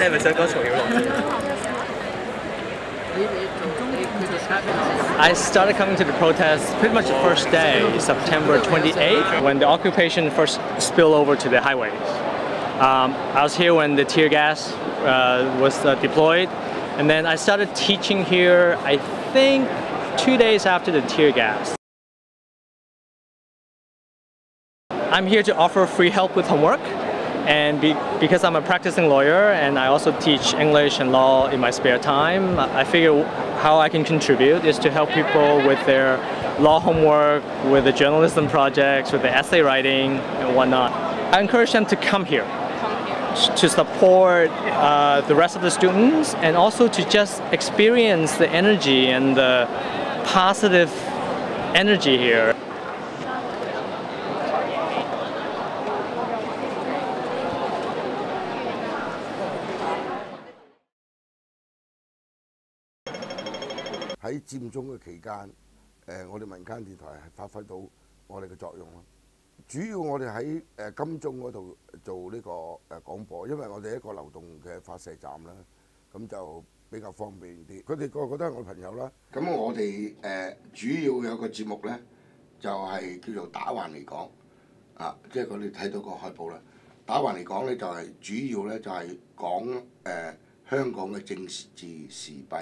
你系咪想讲曹晓龙？ I started coming to the protest pretty much the first day, September 28th, when the occupation first spilled over to the highways. Um, I was here when the tear gas uh, was uh, deployed, and then I started teaching here, I think, two days after the tear gas. I'm here to offer free help with homework. And be, because I'm a practicing lawyer and I also teach English and law in my spare time, I figure how I can contribute is to help people with their law homework, with the journalism projects, with the essay writing and whatnot. I encourage them to come here to support uh, the rest of the students and also to just experience the energy and the positive energy here.喺佔中嘅期間，誒、我哋民間電台係發揮到我哋嘅作用咯。主要我哋喺誒金鐘嗰度做呢、個誒、廣播，因為我哋一個流動嘅發射站啦，咁就比較方便啲。佢哋個個都係我朋友啦。咁我哋誒、主要有個節目呢，就係、叫做打橫嚟講，啊，即係佢哋睇到個海報啦。打橫嚟講呢，就係、主要呢，就係、講誒、香港嘅政治時弊。